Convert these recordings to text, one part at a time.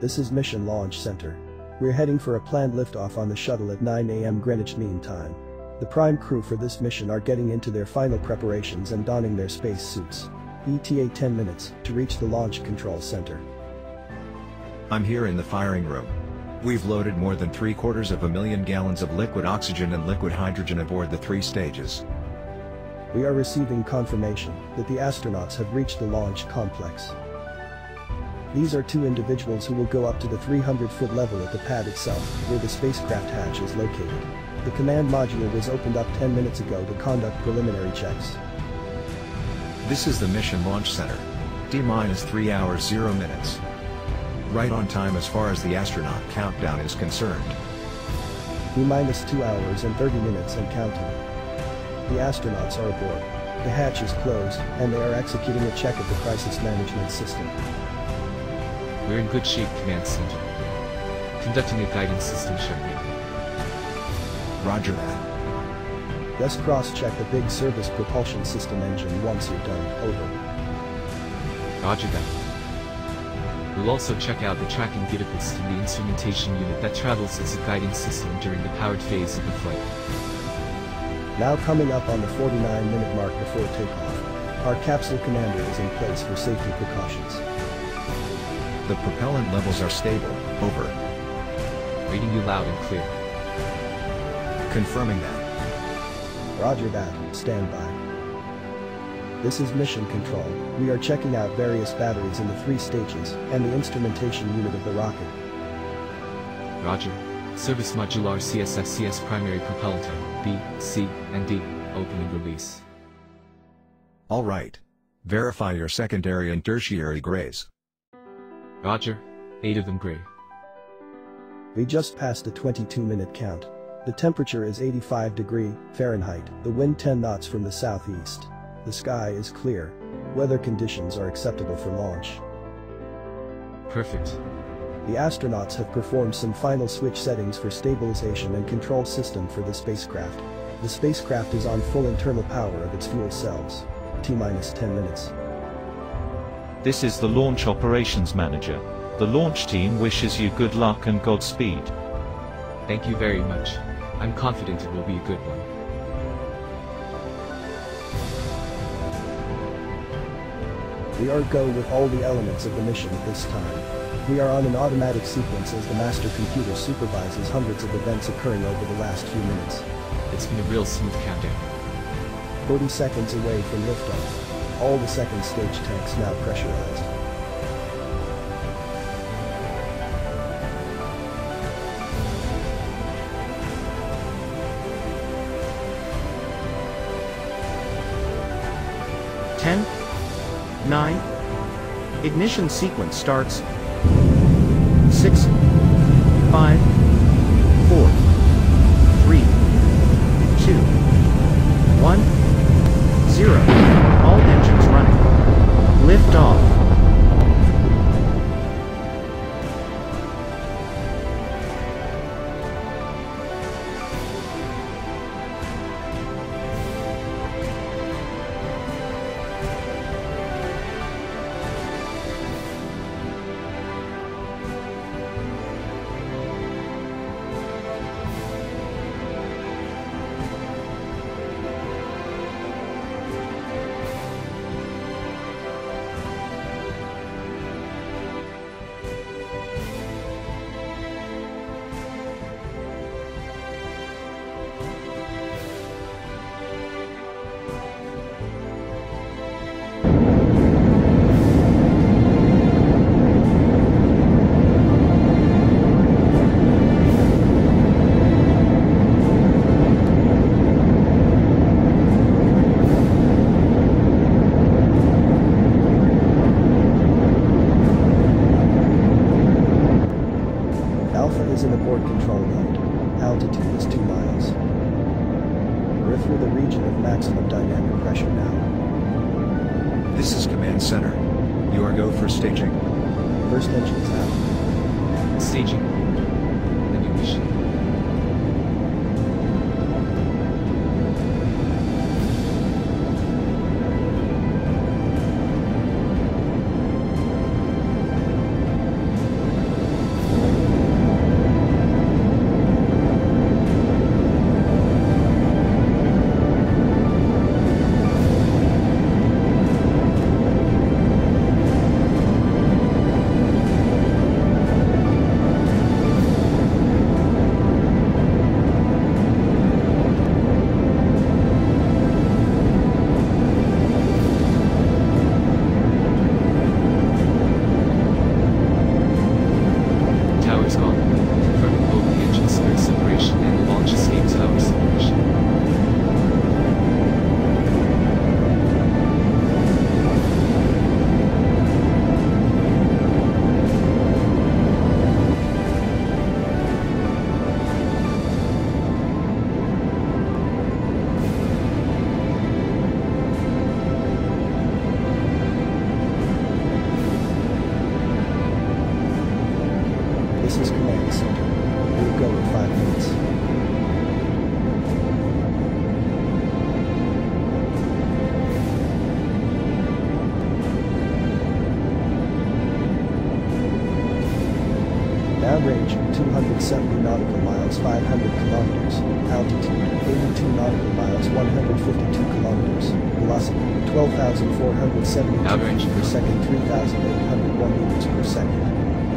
This is Mission Launch Center. We're heading for a planned liftoff on the shuttle at 9 am Greenwich Mean Time. The prime crew for this mission are getting into their final preparations and donning their space suits. ETA 10 minutes to reach the Launch Control Center. I'm here in the firing room. We've loaded more than three quarters of a million gallons of liquid oxygen and liquid hydrogen aboard the three stages. We are receiving confirmation that the astronauts have reached the launch complex. These are two individuals who will go up to the 300-foot level at the pad itself, where the spacecraft hatch is located. The command module was opened up 10 minutes ago to conduct preliminary checks. This is the Mission Launch Center. D-minus 3 hours 0 minutes. Right on time as far as the astronaut countdown is concerned. D-minus 2 hours and 30 minutes and counting. The astronauts are aboard. The hatch is closed, and they are executing a check of the crisis management system. We're in good shape, Command Center. Conducting a guidance system check. Roger that. Just cross-check the big service propulsion system engine once you're done. Over. Roger that. We'll also check out the tracking gigabytes in the instrumentation unit that travels as a guiding system during the powered phase of the flight. Now coming up on the 49-minute mark before takeoff, our capsule commander is in place for safety precautions. The propellant levels are stable, over. Reading you loud and clear. Confirming that. Roger that, stand by. This is Mission Control, we are checking out various batteries in the three stages, and the instrumentation unit of the rocket. Roger. Service Modular CSS-CS Primary Propellant B, C, and D, opening release. Alright. Verify your secondary and tertiary grays. Roger. Eight of them gray. We just passed the 22-minute count. The temperature is 85 degree Fahrenheit, the wind 10 knots from the southeast. The sky is clear. Weather conditions are acceptable for launch. Perfect. The astronauts have performed some final switch settings for stabilization and control system for the spacecraft. The spacecraft is on full internal power of its fuel cells. T-minus 10 minutes. This is the Launch Operations Manager. The launch team wishes you good luck and Godspeed. Thank you very much. I'm confident it will be a good one. We are go with all the elements of the mission at this time. We are on an automatic sequence as the master computer supervises hundreds of events occurring over the last few minutes. It's been a real smooth countdown. 40 seconds away from liftoff. All the second stage tanks now pressurized. Ten, nine, ignition sequence starts. Six, five, running. 12,000, 12,470 meters per second, 3,801 meters per second.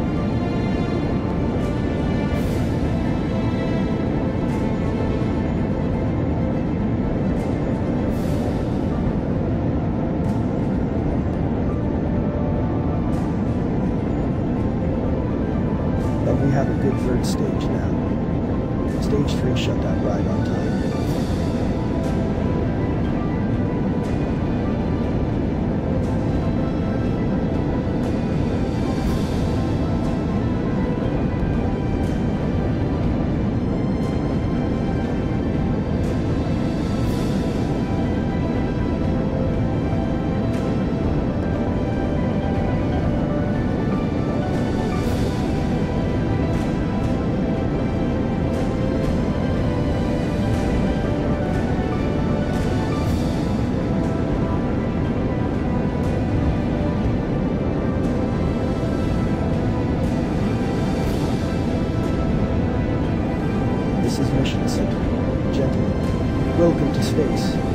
Welcome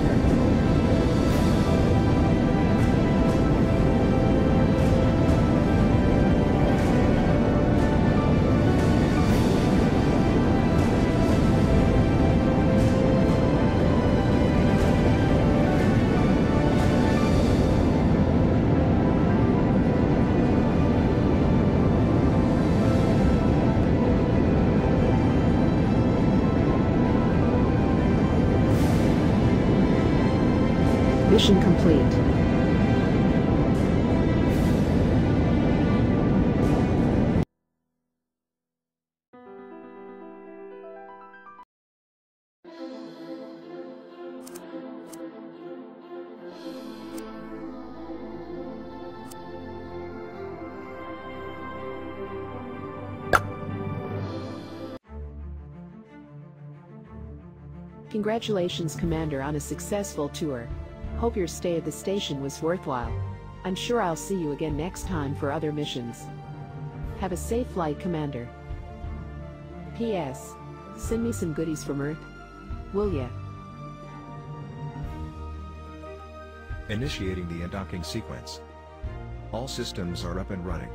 Mission complete. Congratulations Commander on a successful tour. Hope your stay at the station was worthwhile. I'm sure I'll see you again next time for other missions. Have a safe flight Commander. P.S. Send me some goodies from Earth. Will ya? Initiating the undocking sequence. All systems are up and running.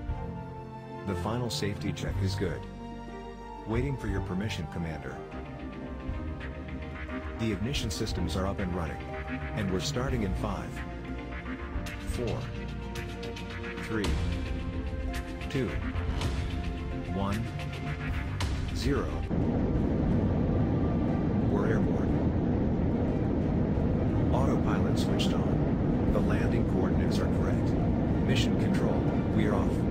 The final safety check is good. Waiting for your permission, Commander. The ignition systems are up and running. And we're starting in 5, 4, 3, 2, 1, 0. We're airborne. Autopilot switched on. The landing coordinates are correct. Mission control, we're off.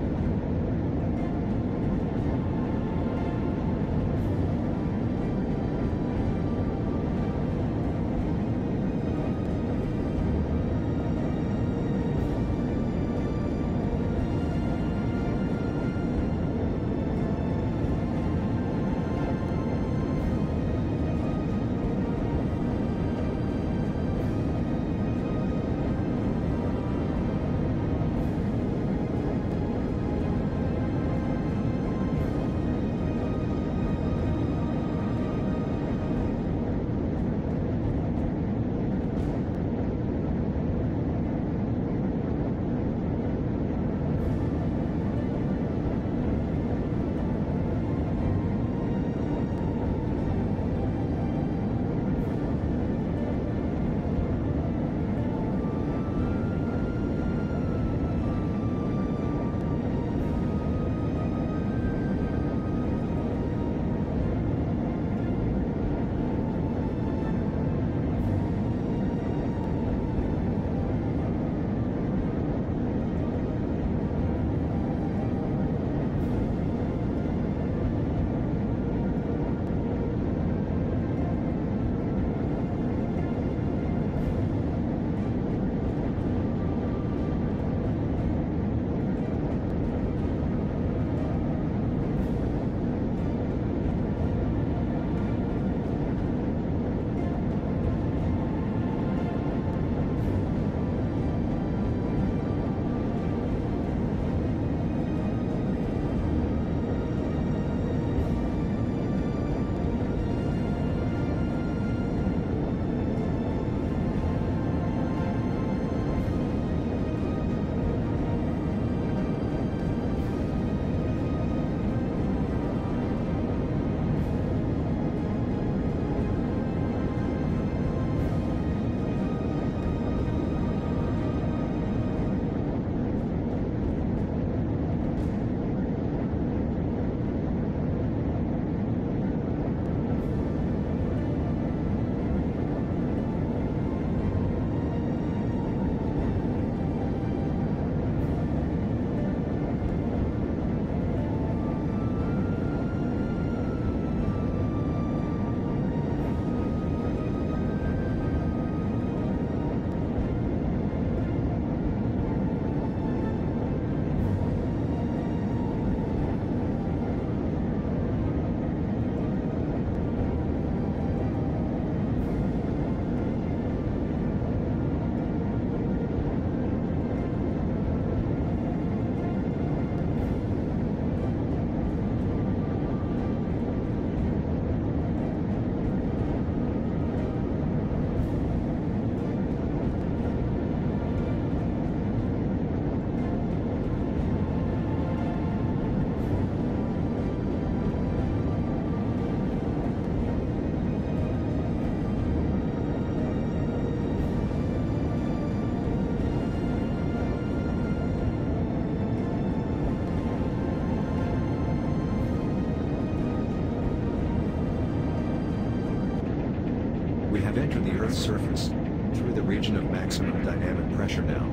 Earth's surface. Through the region of maximum dynamic pressure now.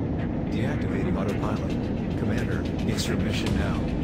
Deactivating autopilot. Commander, it's your mission now.